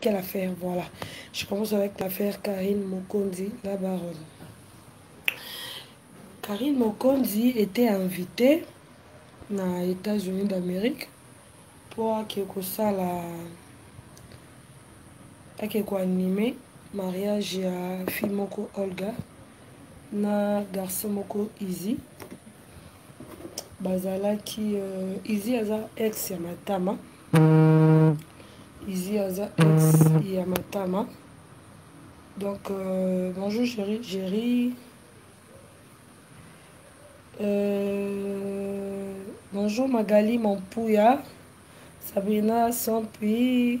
quelle affaire voilà je commence avec l'affaire Karine Mokondi la baronne Karine Mokondi était invitée na États-Unis d'Amérique pour ake kosala ake koanime mariage ya fille moko Olga na garçon moko Izzy bazalaki uh, izi aza ex ya matama izi aza ex ya matama donc uh, bonjour chéri chéri uh, euh, bonjour magali mampuya sabrina sampi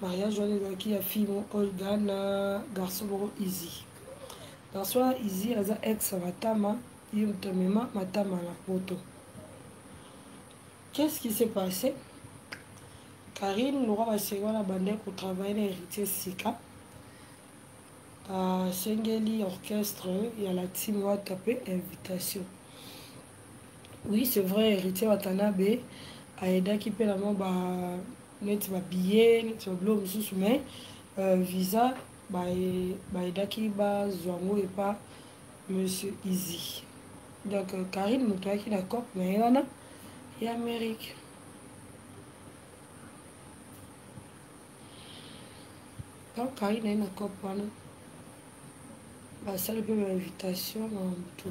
mariage wana ezalaki ya fille mo olga na garçon moko easy garçon wana easy aza ex ya matama ye moto amema matama na poto qu'est ce qui s'est passé karine lokwa basenge wana bande kotravaille na héritier sika asengeli orchestre ya la team wata mpe invitation Oui, c'est vrai, héritier Watanabe a aidé qui peut la mort ba net ba billet, net ba blog sous mais euh, visa ba ba aidé qui ba zongo et pas monsieur Easy. Donc euh, Karine Moutoua qui la cop mais elle en a et Amérique. Donc Karine elle a cop wana basali mpe bainvitation na motu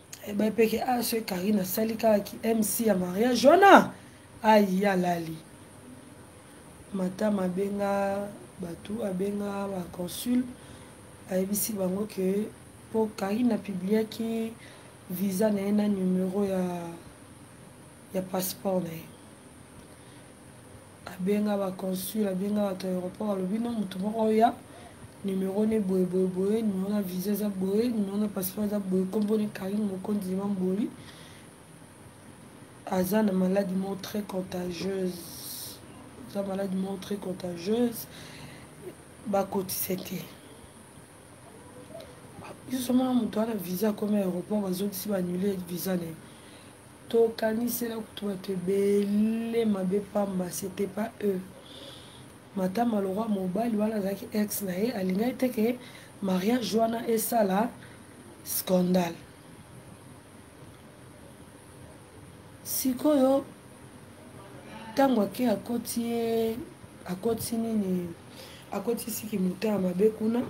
ebai peke a ah, soki karine asali kaka ki mc ya mariage wana ayi alali matama abenga bato abenga baconsul ayebisi bango ke mpo karine apubliaki visa na ye na numero ya ya passeport na ye abenga ba consul abenga bato ya aéroport alobi no moto moko oya numero ne boye boye boye numero na visa eza boye numero na passeport eza boye nkombo ne karine mokonzi lima mboli aza na maladi moko très contagieuse aza maladi moko très contagieuse bakotisa te biso mwana moto wana visa akomi aéroport bazongisi baannule visa na ye tokanisela kutu bato ebele mabe pamba c'était pas eux matama lokwa mobali wana azalaki ex na ye alingaki te ke mariage wana esala scandale sikoyo ntango ake akoti ye akoti nini akoti siki moto ya mabe kuna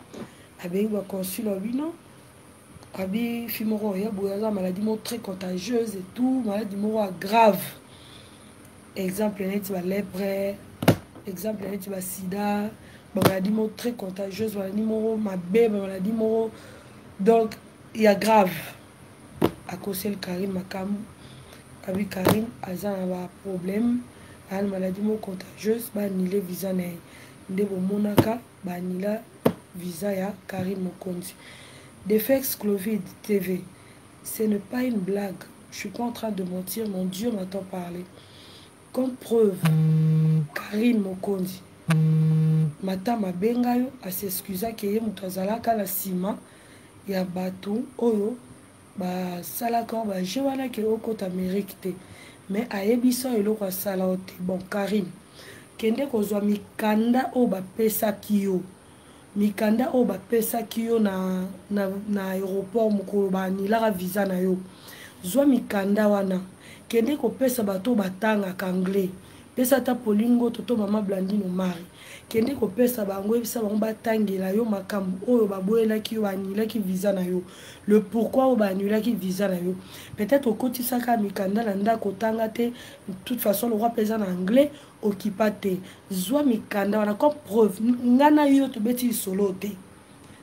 abengi baconsul ya bino abi fi moko ya boye aza maladie moko très contagieuse et tout maladie moko ya grave exemple neti balepre exemple neti basida bamaladie moko très contagieuse maladie moko mabe bamaladie moko donc ya grave akoseli Karine makambo abi Karine aza na ba problème aa na maladie moko contagieuse ba annule visa na ye nde bomonaka ba annula visa ya Karine Mokonzi Defex Clovid TV ce n'est pas une blague je suis pas en train de mentir mon Dieu m'entend parler comme preuve Karine Mokonzi matama abenga yo asexcusaki ye moto azalaka na nsima ya batu oyo ba salaka yo ba jeux wana ke okota amerique te mais ayebisa yo eloko asala yo te bon carine kende kozwa mikanda oyo bapesaki yo mikanda oyo bapesaki yo na, na, na aéroport mokolo baanilaka visa na yo zwa mikanda wana kende kopesa bato oyo batangaka anglais pesa ata poli ngoto to mama blandine omari kende kopesa bango yebisa bango batangela yo makambo oyo baboyelaki yo baanulaki visa na yo le pourquoi oyo baanulaki visa na yo peut-être okotisaka mikanda na ndako otanga te toute façon lokwa mpe eza na anglais okipa te zwa mikanda wana comme preuve ngai na yo tobeti lisolo te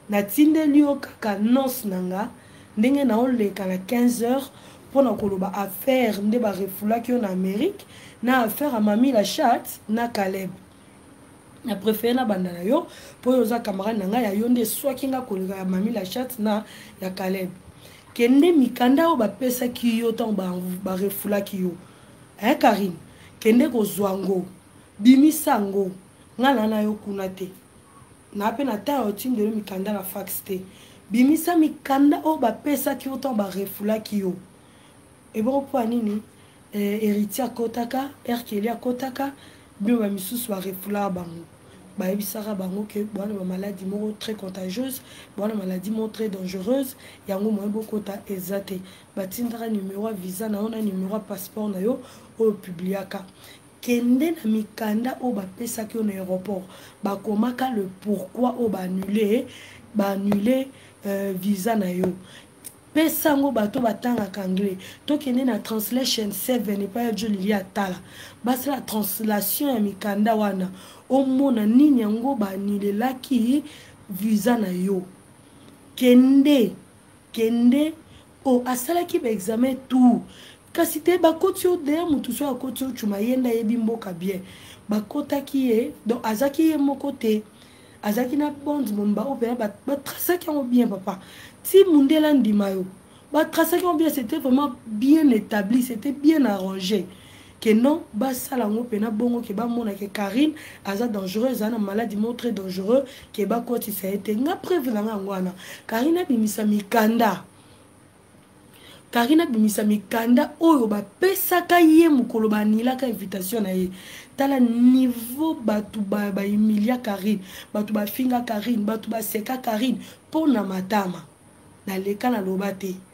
Natindeli yo kaka annonce na nga ndenge nao leka na 15 heures pona koloba affaire nde ba refoulaki yo na Amerique na affaire ya Mami la chatte na Caleb. Na prefere na banda na yo po yo oza camarade na nga ya yo nde eswaki nga koleka ya Mami la chatte na ya Caleb. Kende mikanda oyo ba pesaki yo tango ba, ba refoulaki yo. Hein Carine? Kende kozwa ngo. Bimisa ngo. Nga na na yo kuna te. na mpe na temps ya otindelo mikanda na fax te bimisa mikanda oyo bapesaki yo ntango barefulaki yo ebongo mpo ya nini eh, héritier akotaka erkeli akotaka bino bamisusu barefulaka bango bayebisaka bango ke bwana bamaladi moko très contagieuse bwana maladi moko très dangereuse yango moyen bokota eza te batindaka numero ya visa na yo na numero ya passeport na yo oyo publiaka kende na mikanda oyo bapesaki yo na aéroport bakomaka le pourquoi oyo baannule baannule euh, visa na yo pesa yango bato batangaka anglais tokende na translation 7 epai ya jolili atala basala translation ya mikanda wana omona nini yango baanilelaki visa na yo kende kende o oh, asalaki ba examen tout kasi te bakoti yo deya motu so akoti yo cuma ye nde ayebi mboka bien bakotaki ye donc azaki ye moko te azalaki na bonde momba oyo mpena batrasaki yango bien papa ti mundele andima yo batrasaki yango bien c'était vraiment bien établi c'était bien arrangé que non basala yango mpena bongo ke bamona ke carine aza dangereuse ana maladi moko très dangereux ke bakotisa ye te nga preuve na nga yango wana carine abimisa mikanda karine abimisa mikanda oyo bapesaka ye mokolo baanilaka invitation na ye tala niveau bato bahumilia ba karine bato bafinga karine bato baseka karine mpo na matama naleka naloba te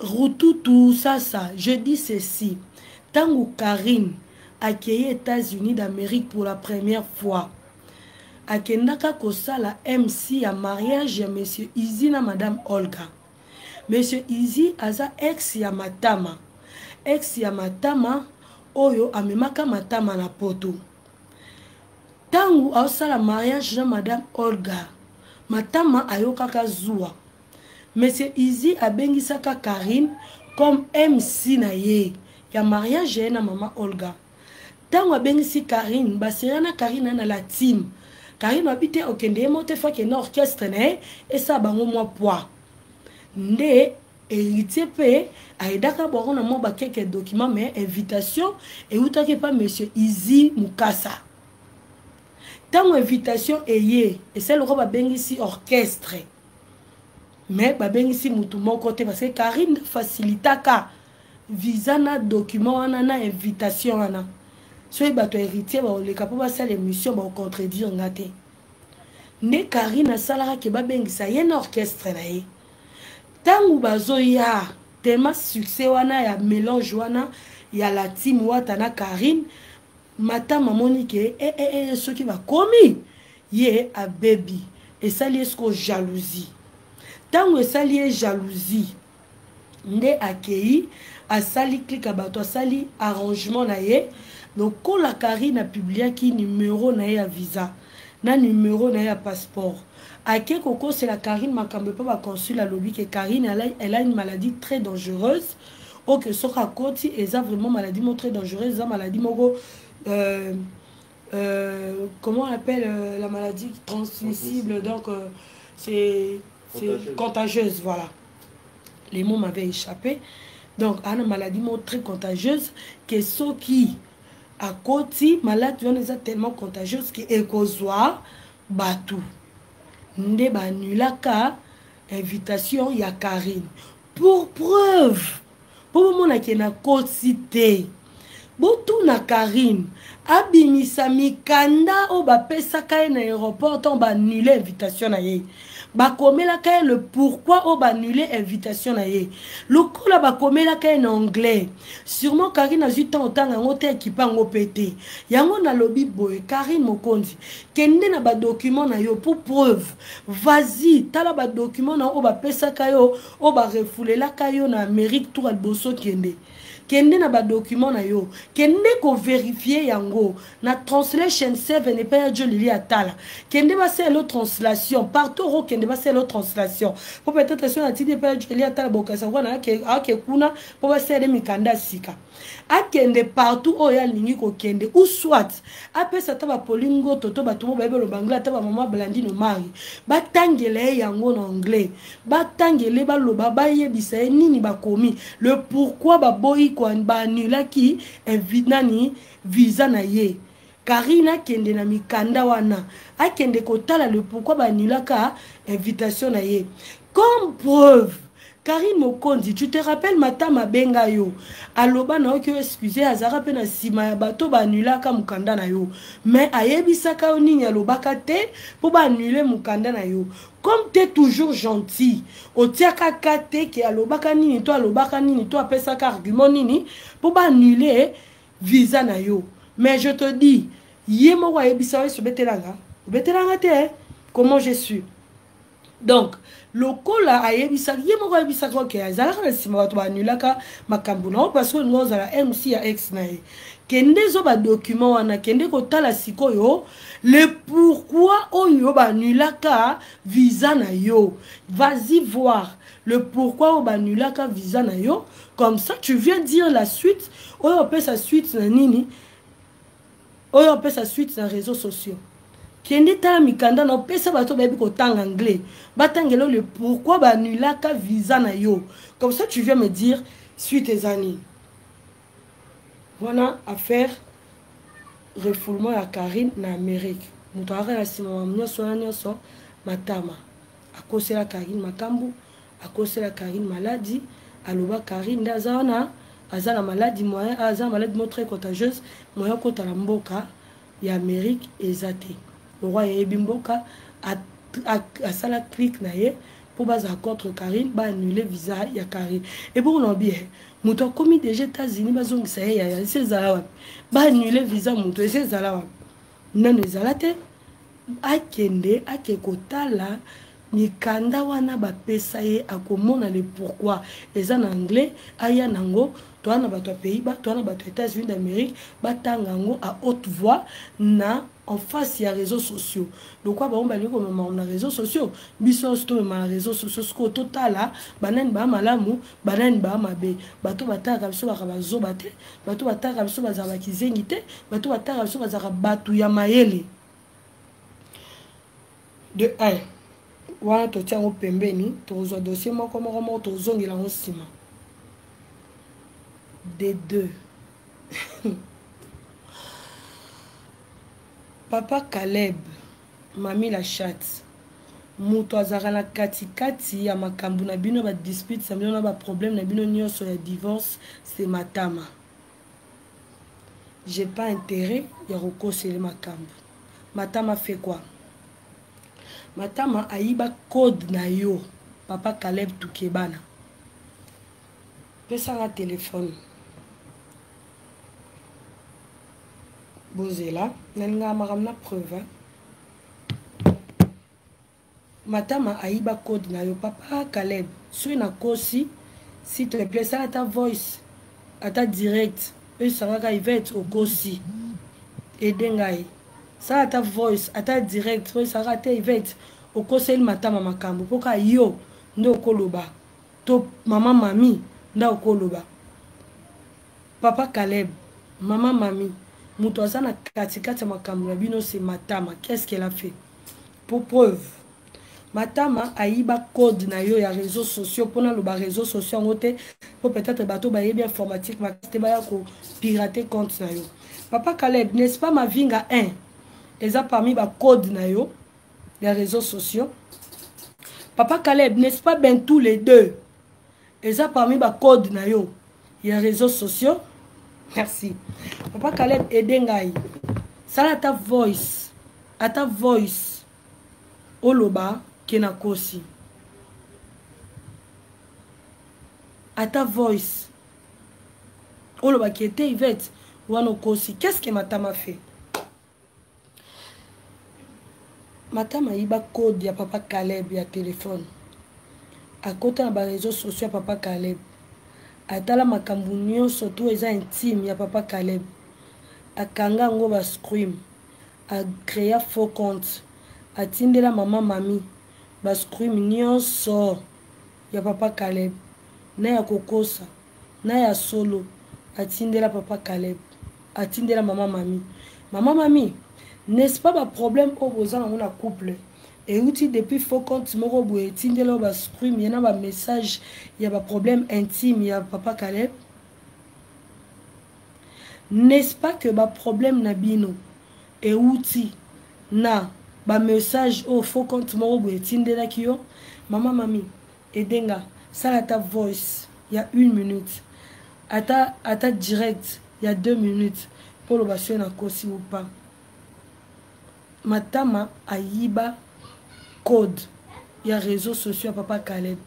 rututu sasa je dis ceci ntango karine akei états-unis d'amérique pour la première fois akendaka kosala mc ya mariage ya monsieur izi na madame olga monsieur izi aza ex ya matama ex ya matama oyo amemaka matama na poto ntango aosala mariage na madame olga matama ayokaka zuwa monsieur izi abengisaka karine comme mc na ye ya mariage ya ye na mama olga ntango abengisi karine baseya na karine na la team karine abi te okende ye mote fake na orchestre na ye esala bango mwa poids nde héritier mpe ayedaka bwango na mwa bakeke document mais invitation eutaki epa monsieur izi mukasa ntango invitation eye esali lokola babengisi orchestre mais babengisi motu moko te parce que karine facilitaka visa na document wana na invitation wana soki bato ya héritier bakoleka mpo basala émission bakocontredire nga te nde karine asalaka ke babengisa ye na orchestre na ye ntango bazoya tellement succès wana ya mélange wana ya la team wata na karine matama amoni ke ee eh, eh, eh, soki bakomi ye abebi esali ye siko jalousie ntango esali ye jalousie nde akei asali klika bato asali arrangement na ye lokola karine apubliaki numero na ye ya visa na numero na ye ya passeport ake kokosela karine makambo epa baconsul alobi ke karine elle a une maladie très dangereuse oke soki akoti eza vraiment maladie moko très dangereuse eza maladie moko euh, euh, comment on appelle euh, la maladie transmissible donc euh, c'est contagieuse. contagieuse voilà les mots m'avaient échappé donc ana maladie moko très contagieuse ke soki akoti maladi wana eza tellement contagieuse ke ekozwa bato nde baanulaka invitation ya karine pour preuve mpo bomona ke nakoti te botuna karine abimisa mikanda oyo bapesaka ye na aéroport ntango baannule invitation na ye bakomelaka ye le pourquoi oyo baannule invitation na ye lokola bakomelaka ye na anglais sûrement karine azwi ntango otanga yango te ekipa yango mpe te yango nalobi boye karine mokonzi kende na badocument na yo pour preuve vasi tala badocument na yo oyo bapesaka yo oyo barefulelaka yo na amérique tour ya liboso kende kende na badocument na yo kende koverifie yango na translation 7 epai ya jolili atala kende basalelo translation partout okokende basalelo translation mpo peut-être soki natindi epai ya jolili atala bokasa wana ake kuna mpo basalele mikanda ya sika akende partout oyo alingi kokende ou soit apesa ata bapoli ngoto to bato mobayebi oloba anglais ata bamama blandine omari batangela ye yango na anglais batangele baloba bayebisa ye nini bakomi le pourquoi baboyi baanulaki nani visa na ye Carine akende na mikanda wana akende kotala le pourquoi baanulaka invitation na ye comme preuve Carine Mokonzi, tu te rappelles Matama abenga yo aloba na yo ki excuse azalaka mpe na nsima ya bato baanulaka mokanda na yo mais ayebisaka yo nini alobaka te mpo baanule mokanda na yo comme te toujours gentil otiaka ka te ke alobaka nini to alobaka nini to apesaka argument nini mpo baanule visa na yo mais je te dis ye moko ayebisa yo esi obetelanga obetelanga te eh? comment je suis donc lokola ayebisaki ye moko ayebisaki oke azalaka na nsima bato baanulaka makambo na yo parce que olinga ozala mc ya ex na ye kende zo badocument wana kende kotala sikoyo le pourquoi oyo baanulaka visa na yo vas-y voir le pourquoi oyo banulaka visa na yo comme ça tu viens dire la suite oyo opesa suite na nini oyo opesa suite na réseaux sociaux kende tala mikanda na opesa bato bayebi kotanga anglais batangela le pourquoi banulaka visa na yo comme ça tu viens me dire suite eza nini wana affaire refoulement ya carine na amérique moto ayaka na nsima mamu nyonso wana nyonso matama akosela Carine makambu akosela Carine maladi aloba Carine nde aza wana aza na maladi moyen ah, aza na maladi mo très contagieuse moyen okota na mboka ya Amérique eza te lokwa yeyebi mboka asala clique na ye mpo bazala contre Carine ba annule visa ya Carine ebongo na obi eh, moto akomi déjà États-Unis bazongisa ye yaya esi ezala wapi ba annule visa moto esi ezala wapi nanu ezala te akende ake kotala mikanda wana bapesa ye akomona le pourquoi eza na anglais aya nango toa na bato ya pays-ba toa na bato ya états-unis d'amérique batanga yango à haute voix na en face ya réseaux sociaux lokola bango balingi komema na réseaux sociaux biso nyonso tomema na réseaux sociaux sikoyo totala banani baa malamu banani baa mabe bato batalaka biso baka bazoba te bato bataka biso bazala bakizengi te bato bataka biso bazalaka bato ya mayele de 1 wana totia yango pembeni tokozwa dossier moko moko moko tozongela yango nsima de 2 papa caleb Mami la chatte moto azalaka na katikati ya makambo na bino ba disputes na bino na ba problème na bino nyonso ya divorce c'est matama j'ai pas intérêt ya kokosele makambo matama fait quoi matama ayiba code na yo papa caleb tukebana pesanga telefone bozela nalingaka makambo na preuve matama ayiba code na yo papa caleb soki nakosi si te plaît sala ata voice ata direct oyosangaka ivete okosi ede ngai sala ata voice ata direct oyosangaka te ivete okoseli matama makambo mpo ka yo nde okoloba to mama mami nda okoloba papa caleb mama mami moto aza na katikati ya makambo na bino se matama qu'est-ce qu'elle a fait pour preuve matama ayiba code na yo ya réseau sociaux mpo naloba réseau sociaux yango te mpo peut-être bato bayebi informatique makasi te baya kopirate compte na yo papa caleb n'est-ce pas mavinga 1 eza parmi bacode na yo ya réseaux sociaux papa caleb n'est ce pas ben tous les deux eza parmi bacode na yo ya réseaux sociaux merci papa caleb aide ngai sala ata voice ata voice oloba ke nakosi ata voice olobaki ete ivete wana okosi qu'est ce que matama fait Matama ayiba code ya papa Caleb ya telephone. Akota na ba réseaux sociaux ya papa Caleb. Atala makambo nyonso to eza intime ya papa Caleb. Akanga yango ba scream. A créa faux compte. Atindela mama mami ba scream nyonso. ya papa Caleb na ya kokosa na ya solo atindela papa Caleb atindela mama mami mama mami n'est-ce pas ba problème oyo boza nango na couple euti depuis faux compte moko boye etindela ba scream ye na ba message ya ba problème intime ya papa Caleb N'est-ce pas que ba problèmes na bino ewuti na ba messages oyo faux compte moko boye etindelaki yo? Mama mami, aide nga, sala ata voice ya une minute, ata, ata direct ya deux minutes mpo oloba soki nakosi ou pas. Matama ayiba code ya reseaux sociaux ya papa Caleb.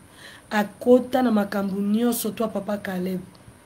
Akota na makambo nyonso to ya papa Caleb.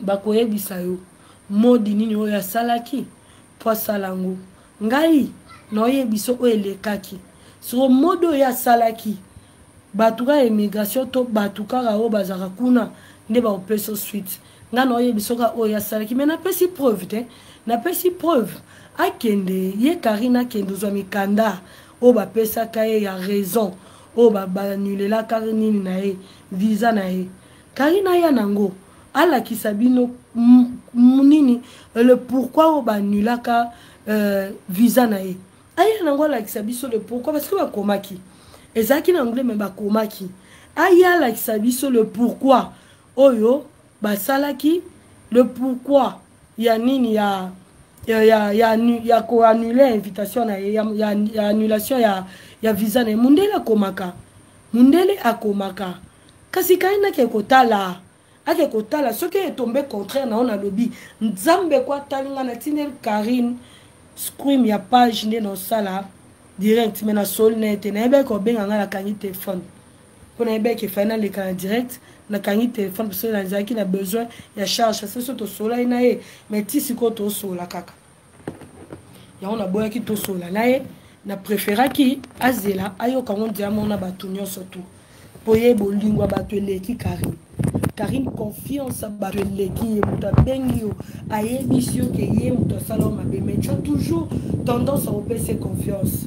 bakoyebisa yo modi nini oyo asalaki mpo asala yango ngai naoyebisa oyo elekaki soko modi oyo asalaki bato kaka immigration to bato kaka oyo bazalaka kuna nde bakopesa suite ngai naoyebisa kaka oyo asalaki me napesi preuve te napesi preuve akende ye karine akende ozwa mikanda oyo bapesaka ye ya raison oyo banulelaka nini na ye visa na ye Karine aya nango alakisa bino nini le pourquoi oyo baannulaka euh, visa na ye aya nango alakisa biso le pourquoi parce que bakomaki ezalaki na anglais me bakomaki aya alakisa biso le pourquoi oyo basalaki le pourquoi ya nini ya ya, ya, ya, ya koannule invitation na ye ya, ya, ya annulation ya, ya visa na ye mundele akomaka mundele akomaka kasi kaina ake kotala ake kotala soki etombe contraire na yo nalobi nzambe ko atali ngai natindeli karine scream ya page nde naosala direct me nasoli na ye te nayebaki kobenga ngai nakangi telefone mpo nayebaki efai naleka na direct nakangi telefone mpo soki nazalaki na besoin ya charge sese tosolai na ye me ti sikoyo tosola kaka yango naboyaki tosola na ye na preferaki azela ayoka yango nzela moko na bato nyonso tu mpo ye bolingo ya bato eleki karine karine confiance ya bato eleki ye moto abengi yo ayebisi yo ke ye moto asala yo mabe mais tu as toujours tendance ya kopesa confiance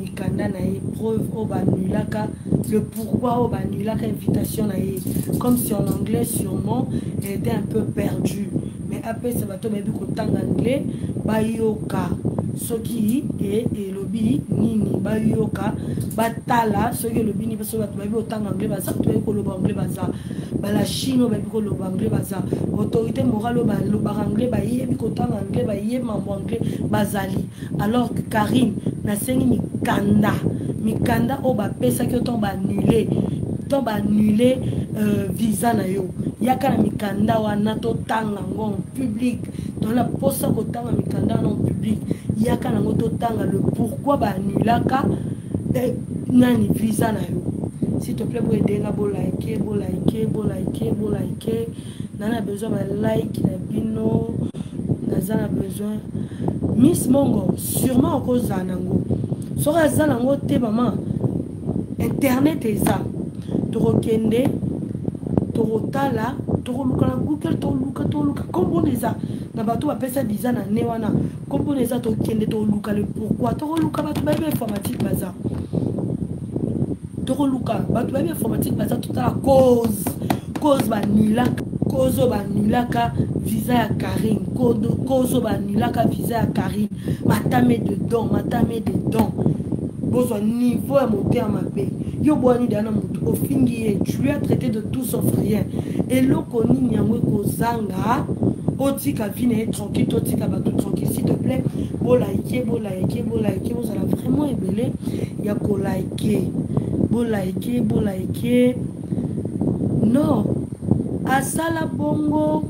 mikanda na ye preuve oyo banulaka le pourquoi oyo banulaka invitation na ye comme si en anglais sûrement elle était un peu perdu mais apesa bato bayebi kotanga anglais bayoka soki e, elobi nini bayoka batala soki elobi nini soki bato bayebi kotanga anglais baza bato bayebi koloba anglais baza bala chine oyo bayebi koloba anglais baza autorité morale oyo balobaka anglais bayebi kotanga anglais bayebi mambo anglais bazali alors que Karine nasengi mikanda mikanda oyo bapesaki yo ntango baannule ntango baannule euh, visa na yo yaka na mikanda wana totanga yango en public tona mposa kotanga mikanda wana en public yaka na yango totanga le pourquoi baannulaka eh, nani visa na yo s'il te plaît boyedenga bolike bolike bolike bolike na na besoin ba like na bino naza na besoin miss mongo sûrement okozala nango soki aza nango te mama internet eza tokokende tokotala tokoluka na google toluka toluka kombona eza na bato bapesa biza na ne wana kombona eza tokende toluka le pourkui tokoluka bato bayebi informatique baza tokoluka bato bayebi informatique baza totala cause cause banulaka cause oyo banulaka visa ya carine cause oyo banulaka visa ya carine matame de don matame de don bozwa niveau ya moteur mabe yo bwani da na motu ofingi ye tu lui as traité de tout sauf rien eloko nini yango ekozanga otika vi na ye tranquille totika bato tranquille s'il te plaît bolaike bolaike bolaike bozala vraiment ebele ya kolaike like bo like bo like non asala bongo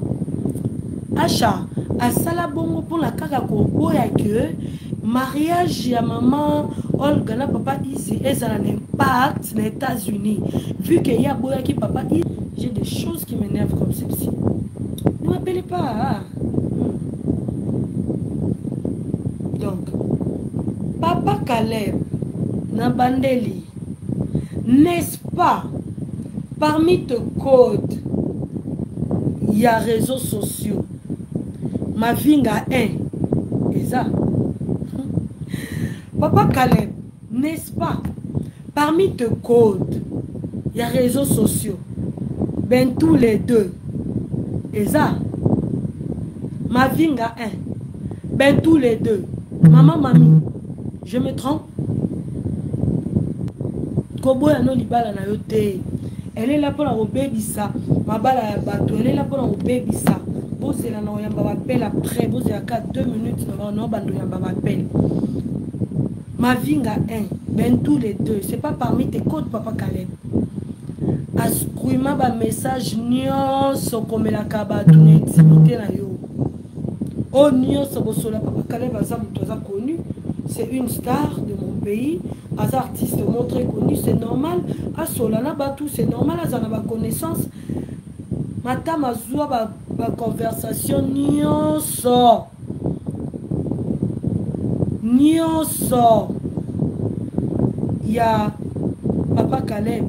asha asala bongo mpona kaka koboya ke mariage ya mama olga na papa isi ezala na impact na états-unis vu ke ye aboyaki papa isi j'ai des choses qui m'énerve comme ceci ne m'appelez pas donc papa caleb na bandeli n'est-ce pas parmi te code ya réseaux sociaux mavinga 1 eza papa caleb n'est-ce pas parmi te code ya réseaux sociaux ben tous les deux eza mavinga 1 ben tous les deux mama mami je me trompe koboya no libala na yo te elela mpo na kobebisa mabala ya bato elela mpo na kobebisa bozela na koyamba bapele après bozela ka 2 minutes na bando yamba bapele Mavinga un, ben tous les deux, c'est pas parmi tes codes papa Caleb. Ascruma ba message nionso komelaka bato na intimité na yo. Oyo oh, nionso bosola papa Caleb aza moto aza connu, c'est une star de mon pays, aza artiste mon très connu, c'est normal, asola na bato, c'est normal aza na ba connaissance. Matama zua ba, ba conversation nionso. nyonso ya papa caleb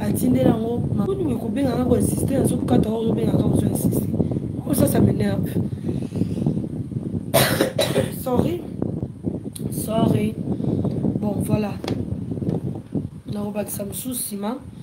atindeli yango makoni boye kobenga nga koinsiste nazo kokata oyo ozobenga nga ozo insiste oyo sasa minerve sorry sorry bon voilà nakobakisa mosusu nsima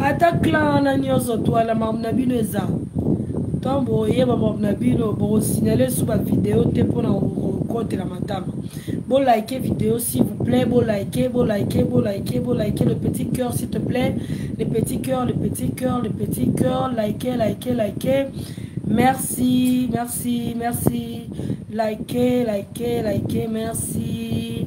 ata clan wana nyonso twala makambo na bino eza ntango boyeba makambo na bino bokosignale su bavideo te mpo na kokotela matama bolike video s'il vous plaît bolike bolike bolike bolike le petit cœur s'il te plaît le petit cœur le petit cœur le petit cœur like like like merci merci merci like like like merci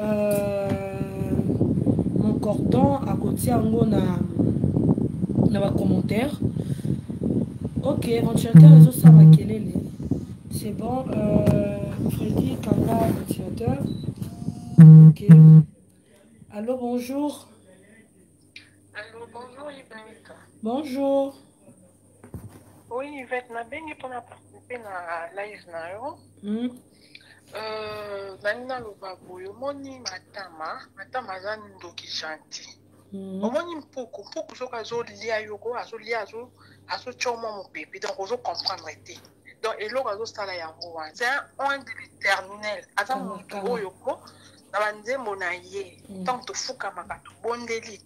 euh, mon cordon akotia yango na na bacommentaire ok ventilateur mm. ezosala makelele c'est bon euh, fredi kanga ventilateur ok allo bonjour allo bonjour Yvette. bonjour oui Yvette, nabengi mpona participe na live na yo mm. Euh, nani naloba boye omoni matama matama aza ndoki gentil mhm. omoni mpuku mpuku soki azolia yoko azolia azotya mwa mopepe donc ozo comprendre te donc eloko azosala yango wana c'est un oin de l'éternel aza motu oyo ko na banzembo na ye ntango mm. tofukamaka tobondeli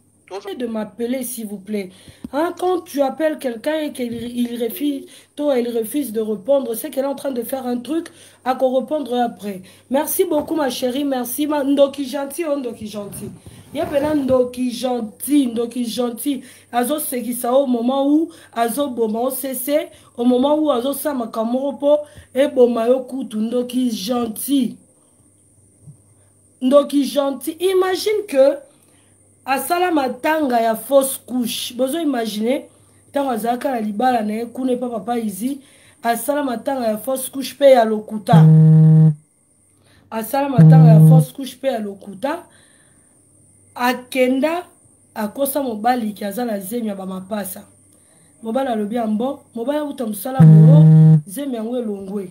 de m'appeler s'il vous plaît. Hein, quand tu appelles quelqu'un et qu'il il refuse, toi, il refuse de répondre, c'est qu'elle est en train de faire un truc, à qu'on répondre après. Merci beaucoup ma chérie, merci. Ma... Ndoki gentil, oh, Ndoki gentil. ye mpena ndoki gentil ndoki gentil azosekisa au moment où azoboma osese au moment où azosala makambo moko mpo eboma yo kutu ndoki gentil ndoki gentil imagine que asala matanga ya fausse couche bozo imagine ntango azalaka na libala na ye kuna epa papa izi asala matanga ya fausse couche mpe ya lokuta asala matanga ya fausse couche mpe ya lokuta akenda akosa mobali ki aza na zemi ya bamapasa mobali alobi yambo mobali akuta mosala moro zemi yango elongwe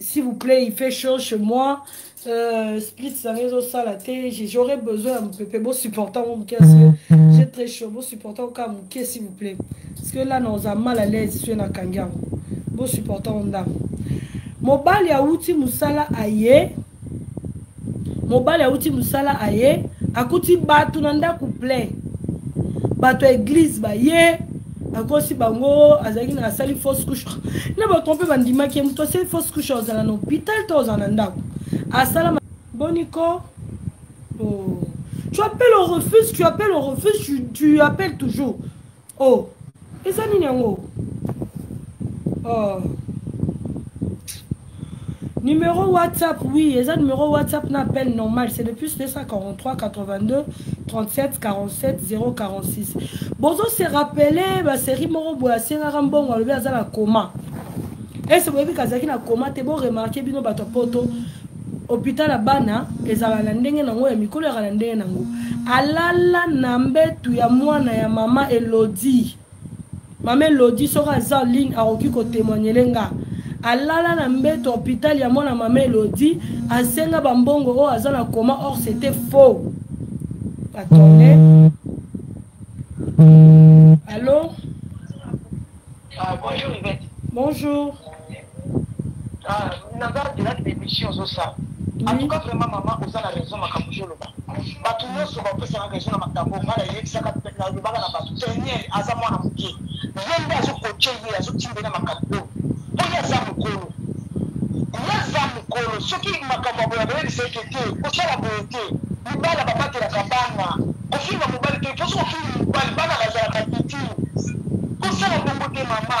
s'il vous plaît il fait chaud chez moi euh, split ça nanga ezosala te j'aurais besoin ya mopepe bosupporta ngo moke mm, mm. j'ai très chaud bosupporta oka moke s'il vous plaît parce que là naoza mal à l'aise soki nakangi yango bosupporta ngo ndambo mobali awuti mosala aye mobali awuti mosala aye akuti bato na ndako plein bato ya eglize baye akosi bango azalaki na asali fausse couche na bato mpe bandimaki ye moto asali fausse couche ozala na hôpital to ozala na ndako asala boniko oh. tu appelles on refuse tu appelles on refuse tu, tu appelles toujours oh eza nini yango oh Numéro WhatsApp, oui, et ça, numéro WhatsApp n'a peine normal. C'est le plus 243 82 37 47 046. Bozo se rappeler, ma série Moro Boasera Rambongo, le bien à la coma. Et c'est vrai que Kazaki na coma, t'es bon remarquer, bino bato poto. hopital ya bana ezala na ndenge nango ya mikolo yaka na ndenge nango alala na mbetu ya mwana ya mama elodi mama elodi soki aza ligne akoki kotemoignele nga alala na mbetu ya hopital ya mwana mama elodi asenga bambongo oyo aza na koma or c'était faux atone allo ah, bonjour bonjour Ah, naza direct d'émission ozosala en tout cas vraiment mama oza na raison makambo ozoloba bato nyonso bapesaka raison na makambo nga nayebisaka nalobaka na bato daniel aza mwana moke ye nde azokoce ye azotimbe na makambo oyo mpo ye aza mokolo ye aza mokolo soki makambo ya boye akoyebisa ete te kosala boye te mibala babatelaka bana kofinga mobali te mposo kofinga mobali bana bazalaka pitini kosala bongo te mama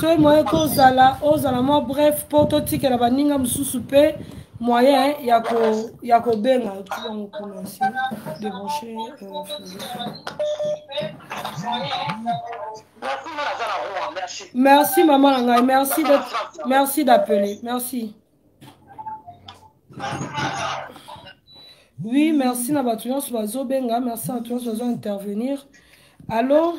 soki moyen kozala ozala mwa bref mpo totikela baninga mosusu mpe moyen ya kobenga yango kuna se debranche merci mama na ngai merci de, merci d'appeler merci oui merci na bato nyonso bazobenga merci na bato nyonso bazo intervenir allo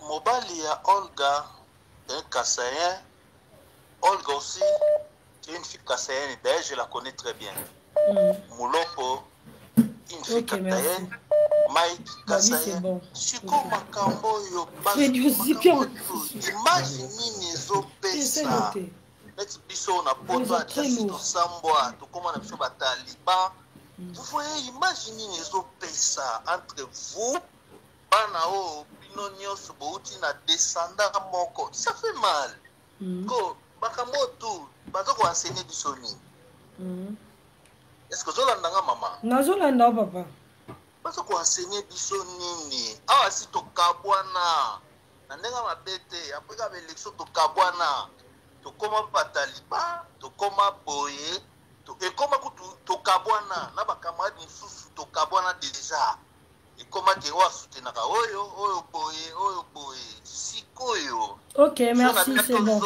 Mobali ya Olga un Kasaïen. Olga aussi, c'est une fille Kasaïenne. D'ailleurs, je la connais très bien. Mm. Muloko, une fille okay, Kasaïenne. Mike Kasaïen. Bon. Siko okay. makambo yo image nini ezopesa neti biso na poto adasi tosambwa tokóma na biso bataliban mm. vous voyez image nini ezopesa entre vous bana oyo bino nyonso bouti na desanda moko ça fait mal mm. ko makambo oyo tu baza koenseigne biso nini mm. estce ozolanda nga mama nazolanda o papa baza koenseigne biso nini awa si tokabwana na ndenge mabe te apres kaka baelection tokabwana tokoma bataliba tokoma boye ekoma kutu tokabwana na bacamarade mosusu tokabwana deja ekoma te oyo asutenaka oyo oyo boye oyo boye sikoyo ok merci c'est bon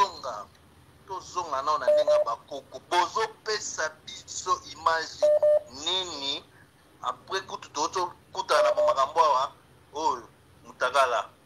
tozonga nao na ndenge ya bakoko bozopesa biso image nini apres kutu tokutana na makambo awa oyo mutakala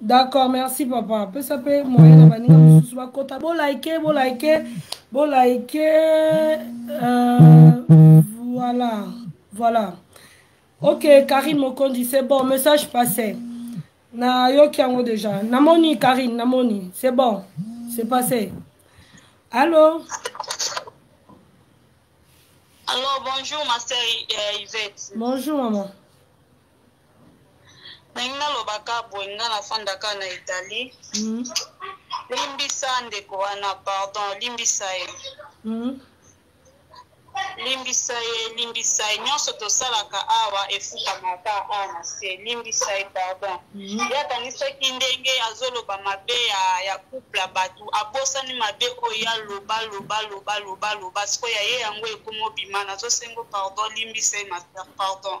D'accord, merci papa. Pesa pe moyen na baninga mususu ba kota bo like, bo like, bo like. Euh, voilà, voilà. Ok, Karine Mokondi, c'est bon, message passé. Na yoki yango déjà. Namoni Karine, namoni, c'est bon, c'est passé. Allô? Allô, bonjour ma sœur euh, Yvette. Bonjour maman. ndenge nalobaka boye nga nafandaka na italie mm. limbisa ndeko wana pardon limbisa ye mm. limbisa ye limbisa ye nyonso tosalaka awa efutamaka awa na se limbisa ye pardon mm. ye akanisaki ndenge azoloba mabe ya, ya couple ya bato abosani mabe oyo ya loba loba loba loba loba sikoyo ya ye yango ekomobima nazosengo pardon limbisa ye master pardon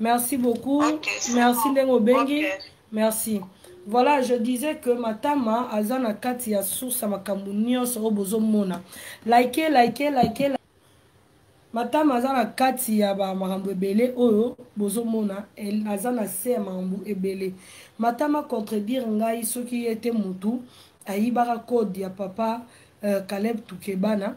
merci beaucoup okay, so merci ndenge obengi okay. merci voilà je disais que matama aza na kati ya source ya makambo nyonso oyo bozomona like like like matama aza na kati ya bamakambo ebele oyo bozomona aza na se ya makambo ebele matama contredire ngai soki ye te motu ayibaka code ya papa uh, caleb tukebana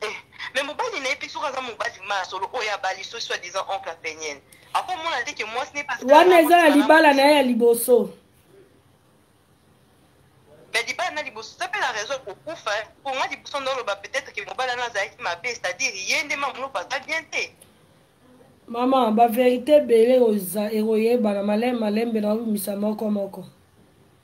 eh, me mobali na ye mpe soki aza mobali ma solo oyo abali so soit disant oncle apeniel akomona te ke mwasi ne wana eza na libala na ye ya liboso me libala na liboso eza mpe na raison kokufa mpo nga liboso ndoloba peut-être ke mobali wana azalaki mabe c'est-à-dire ye nde mamoloba aza bien te mama baverité ebele ekoyebana maleme malembe na obimisa moko moko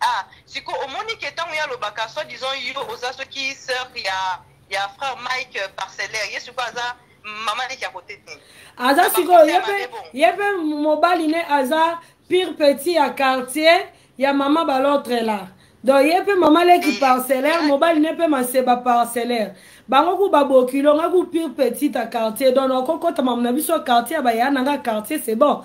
ah siko omoni ke ntango ye alobaka soit disant yo oza soki sœur ya ya frère mike euh, parcellaire ye siko aza mama niki ya kote nini aza sikoyo ye mpe ye mpe mobali ne aza pire petit ya quartier ya mama balotre la donc ye mpe mama leki eh, parcellaire eh. mobali ne mpe maseba parcellaire bango ku babokilo nga ku pire petit ya quartier donc okokotama na biso quartier ya bayana nga quartier c'est bon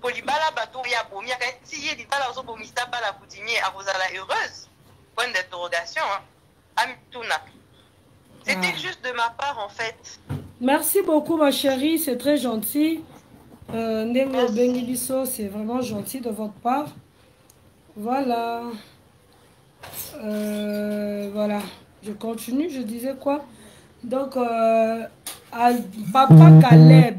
po libala bato oyo abomiaka esi ye libala ozobomisa bala coutumier akozala heureuse point d'interrogation amituna c'était ah. juste de ma part en fait merci beaucoup ma chérie c'est très gentil euh, ndenge obengi biso c'est vraiment gentil de votre part voilà euh, voilà je continue je disais quoi donc euh, papa Caleb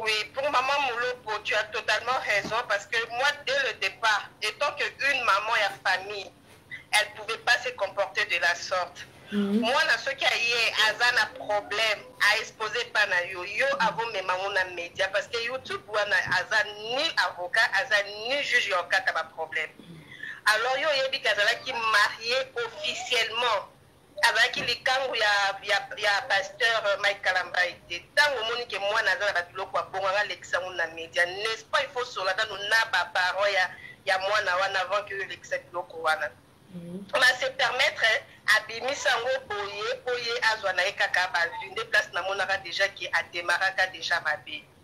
Oui, pour maman Moulopo, tu as totalement raison parce que moi, dès le départ, étant qu'une maman et famille, elle ne pouvait pas se comporter de la sorte. Mhm. Moi, na soki aye aza na problème a exposer pas na yo yo avant mes mamans na média parce que YouTube wana aza ni avocat aza ni juge yo kata ba problème alors yo yebi kazalaki marié officiellement azalaki likangu ya, ya, ya pasteur mike kalambai te ntango omoni ke mwana aza na babiloko ya bongo anga lekisa yango na media n'est-ce pas il faut sola nanu na baparent ya, ya mwana wana avant ke olekisa biloko wana mm. on a se permettre abimisa yango boye mpo ye azwa na ye kaka bavue nde place namonaka déjà ke ademaraka déjà mabe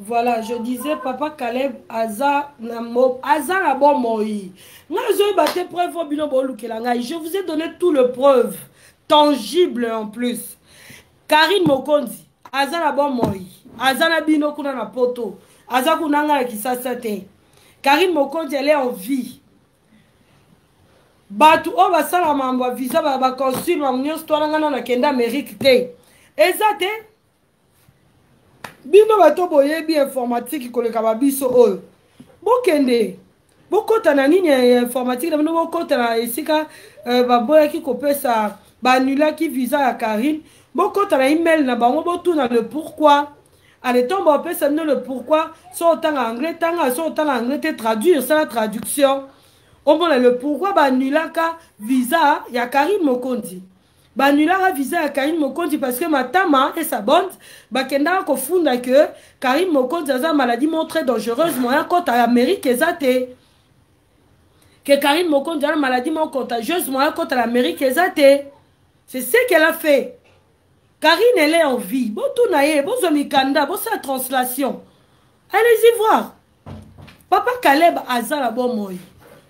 Voilà, je disais papa Caleb aza na mo, aza na bon moi. Nga je battais preuve au bino bolukela ngai. Je vous ai donné tout le preuve tangible en plus. Karine Mokonzi aza na bon moi. Aza na bino kuna na poto. Aza kuna nga na Kisasa te. Karine Mokonzi elle est en vie. Batu oyo basala mambo ya visa ba ba consul mambo nyonso twana nga na nakende Amérique te. Eza te bino bato boyebi informatique koleka babiso oyo bokende bokota na nini ya informatique na bino bokota na esika euh, baboyaki kopesa baanulaki visa ya carine bokota na email na bango botuna le pourquoi aleton bapesa bino le pourquoi so otanga anglais tanga so otanga anglais te traduire sala traduction omona le pourquoi baanulaka visa ya carine mokonzi banulaka visa ya karine mokonzi parce que matama et sa bande bakendaka kofunda que karine mokonzi aza maladie moko très dangereuse moya kota ya amérique eza te que karine mokonzi aza maladie moko contagieuse moya kota ya amérique eza te c'est ce qu'elle a fait karine elle est en vie botuna ye bozwa mikanda bosala translation allez-y voir papa kaleb aza na bomoi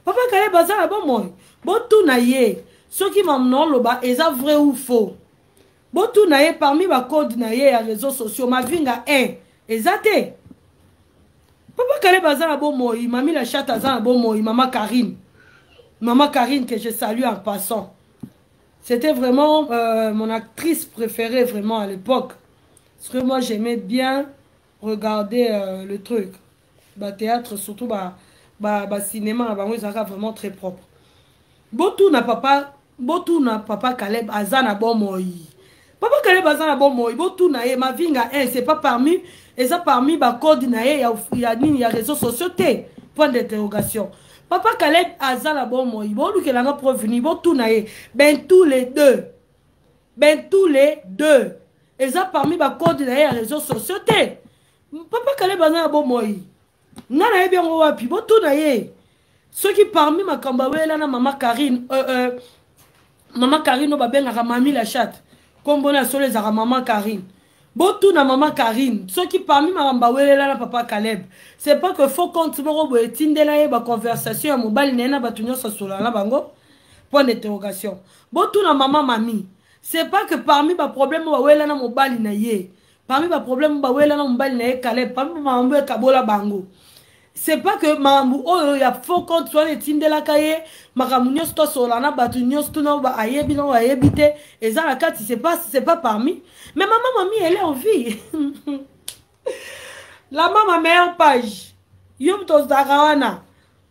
papa kaleb aza na bomoi botuna ye soki mamna oloba eza vrai ou faux botuna ye parmi bacode na ye ya réseau sociaux mavinga 1 eza te papa kaleb aza na bomoi mami la chate aza na bomoi mama karine mama karine que je salue en passant c'était vraiment euh, mon actrice préférée vraiment à l'époque parce que moi j'aimais bien regarder euh, le truc ba théâtre surtout ba ba ba cinéma na bango ezalaka vraiment très propre botuna papa botuna papa Caleb aza na bomoi papa Caleb aza na bomoi botuna ye mavinga 1 c'est pas parmi eza parmi ba code na ye ya, ya nini ya réseaux sociaux te point d'interrogation papa Caleb aza na bomoi bolukela nga preuve nini botuna ye ben tous les deux bentule deux eza parmi bakode na ye ya réseau sociaux te papa kaleba aza na bomoi ngai nayebi yango wapi botuna ye soki parmi makambo awela na mama karine euh, euh, mama karine oyo babengaka mami la chatte nkombo na solo ezalaka mama karine botuna mama karine soki parmi makambo bawelela na papa caleb c'est pas que faux compte moko boye etindela ye baconversation ya mobali na ye na bato nyonso asolola na bango point d'interrogation botuna mama mami c'est pas que parmi baproblème oyo bawelela na mobali na ye parmi baproblème oyo bawelela na mobali na ye caleb parmi bamambo ekabola bango c'est pas que makambo oyo ya faux compte wana etindelaka ye makambo nyonso to asolola na bato nyonso to na ayebi na oyo ayebi te eza na kati c'est pas, c'est pas parmi mais mama mami elle est en vie la mama meilleure page yo moto ozalaka wana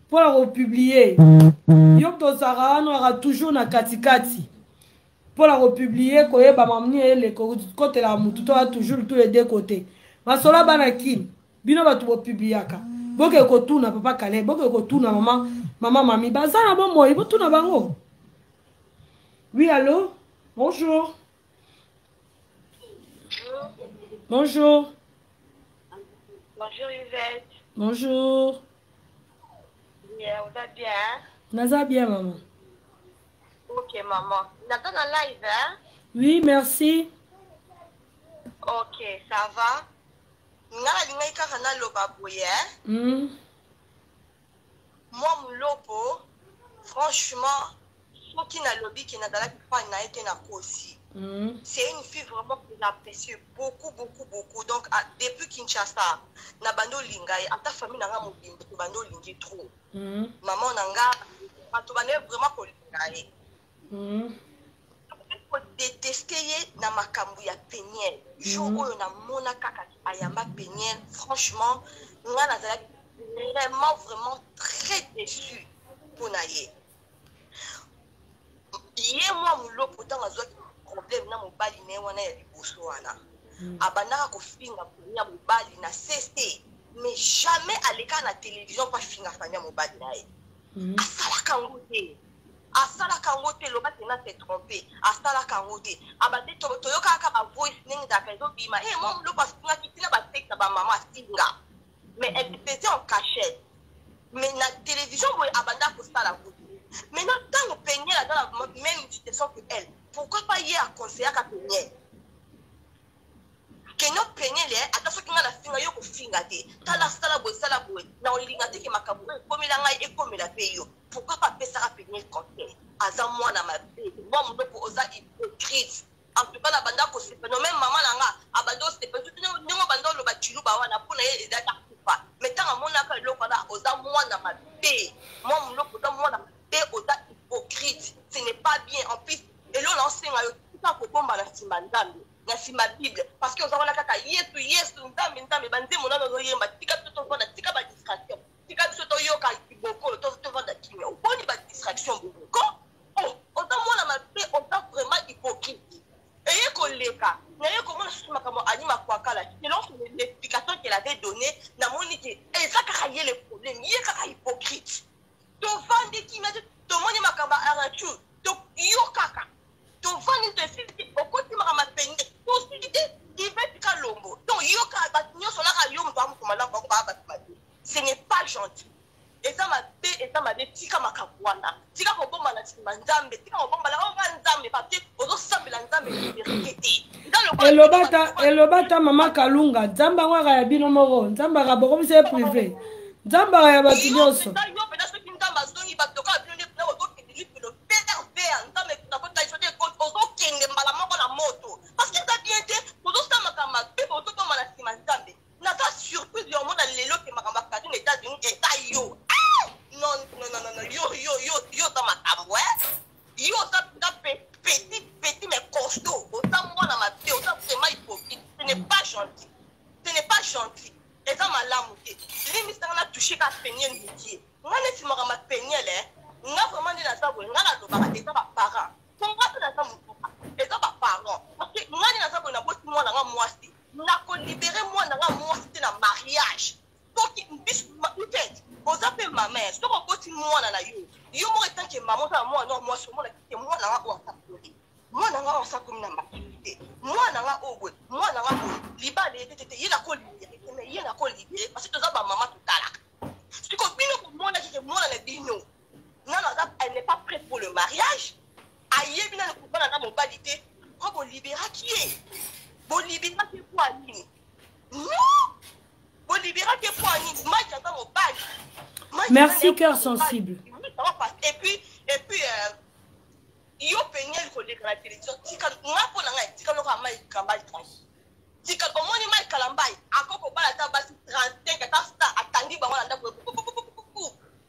mpo na kopublie yo moto ozalaka wana ozalaka toujours na katikati mpo na kopublie koyeba mamni eleko kotela motu to toujours tous les deux côté masolo bana kini bino bato bopubliaka boke kotuna papa kale boke kotuna mama mama mami baza na bomoi botuna bango oui allo bonjour bonjour bonjour Yvette bonjour yeah, oza bien naza bien mama ok mama naza na live hein? oui merci ok ça va nga nalingaki kaka naloba boye eh? mm. mwa mulopo franchement soki nalobi ke nazalaki fani na ye te nakosi Mm. C'est une fille vraiment que j'apprécie beaucoup, beaucoup, beaucoup. Donc, à, depuis Kinshasa, na bando linga, à ta famille na ramu bimbo, bando lingi trop. Mm. Maman nanga, à tout bande vraiment ko linga. mm. kodeteste ye na makambo ya peniel jour mm. oyo namona kaka ayamba peniel franchement ngai nazalaki vraiment vraiment très déçu mpo na ye ye mwa moloko ntango azwaki problème na mobali na ye wana ya liboso wana mm. abandaka kofinga ya mobali na cc mais jamais aleka na télévision mpo afinga fami ya mobali na ye mm. asalaka yango te asalaka yango te loba te na se trompe asalaka yango te abandi toyokaka bavoice ndenge ezalaka ezobima e eh, mo loko asungaki ntina basekisa bamama asinga mais elle se faisait en cachette mais na télévision boye abanda kosala yango te maintenant ntango peniel aza na même situation que elle pourquoi pas ye aconseillaka peniel keno penele ata soki ngai nafinga yo kofinga te tala mm. sala boye sala boye na olinga te ke makambo oyo ekomela ngai ekomela mpe yo pourkui pa apesaka penele conseil aza mwana mabe mwa monoko oza hypocrite en tout cas na banda kosepela no meme mama na nga abanda osepela soki ndenge obanda oloba ciluba wana mpo na ye eza ta kufa mai ntango amonaka eloko wana oza mwana mabe mwa monoko oza mwana mabe oza hypocrite ce n'est pas bien en plus elo naosenga yo tika kobomba na nsima nzambe na nsima bible parce que oza wana kaka yesu yesu nzambe nzambe banzembo nano ozoyemba tika biso tofanda tika badistraction tika biso toyoka libokolo tofanda kimia oboni badistraction boboko oh, oza mwana mabe oza vraiment hypocrite eye koleka naye komona susu makambo ani makwakala selon son explication qu'elle avait donné namoni ke eza kaka ye le problème ye kaka hypocrite tovandi kimia te tomoni makambo ya arachur toyokaka tovandi to esili te okotimaka mapende tosili te ibetika lombo donc yoka bato nyonso olaka yo moto ya moto malamu bango baa bato mabe ce n'est pas gentil eza mabe eza mabe tika makambo wana tika kobomba na nsima nzambe tika kobomba na oba nzambe parce que ozosambela nzambe verite te elobata elobata mama kalunga nzambe yango aka ya bino moko nzambe aka bokomisa ye prive nzambe aka ya bato nyonso ozokende mbala moko na moto parce que eza bien te ozosambaka mabe ozokoma na nsima nzambe naza surprise ya omona lelo te makambo akadi na états-unis eta yo ah! non non non yo yo yo yo oza makambo e eh? yo oza mpenza petit petit mais costaud oza mwana mabe oza vraiment hypocrite ce n'est pas gentil ce n'est pas gentil eza malamu te limbisanga na touche ka peniel mikie nga nesimaka ma peniel e nga vraiment nde naza boye nga nalobaka eza baparent po nga mpe naza motuka eza baparent parceke nga nde naza boye naboti mwana nga mwasi nakolibere mwana nga mwasi te na mariage soki biso peut-être oza mpe mama ya soki oboti mwana na yo yo moko etanke mama oza na mwana mwasi omona kite mwana nga oyo asakoli mwana nga oyo asakoli na makili te mwana nga oyo boye mwana nga boye libala ye te te ye nakolibere te me ye nakolibere parce toza bamama totalaka siko bino komonaki ke mwana na bino nano aza elle n'est pas prête pour le mariage ayebi nano kobana na mobali te mpo boliberaki ye boliberaki ye mpo ya nini non Merci, cœur sensible. Et puis, et puis, euh, yo peniel koleka na télévision tika nga mpo na ngai tika loko ya mai kalambay tranquille tika omoni mai kalambay ako kobala ata basi 35 ata sta atangi bango na ndako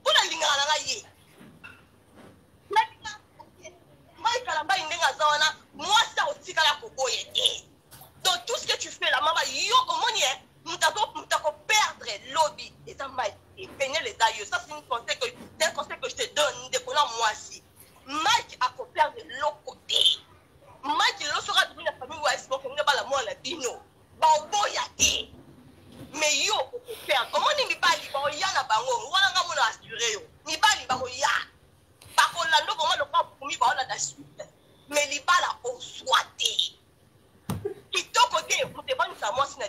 mpona alingaka na ngai ye mai kalambai ndenge aza wana mwasi akotikala koboye te donc tout ce que tu fais la mama yo omoni e moto akoperdre lobi eza mai epenele eza yo ça c'est une conseil que c'est un conseil que je te donne ndeko na mwasi mike akoperdre eloko te mike lelo soki abimi na famille wise bokonde bala mwana bino baoboya te mais yo okopere omoni mibali baoya na bango wana nga mona asure yo mibali baoya bakolanda okoma lokwa bumi baolanda suite mais libala ozwa te kitoko te moto ebanisa mwasi na